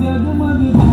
I'll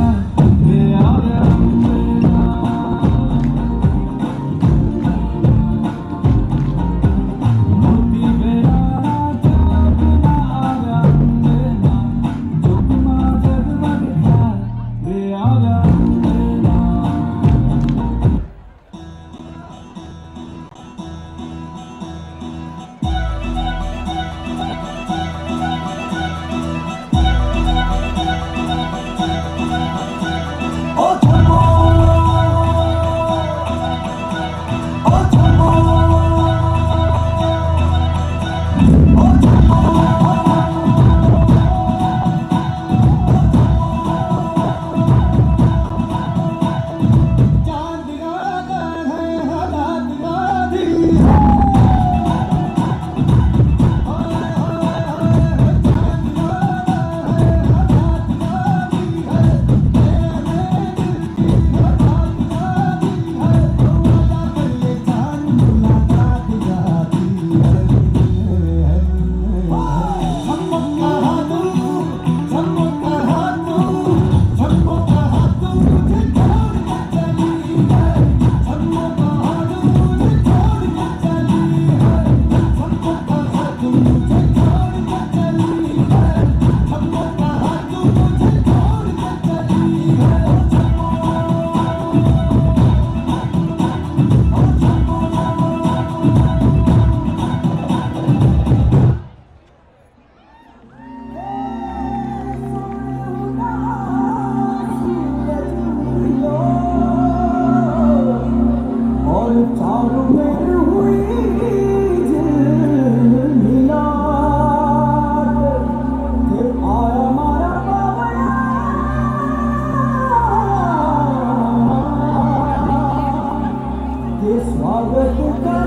Mangla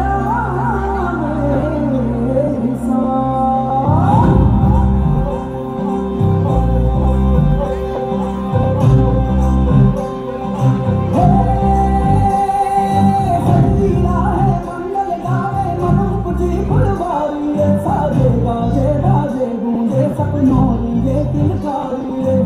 मनोप जी फे राजे राजे गूं सपनारीअ तिलकारियूं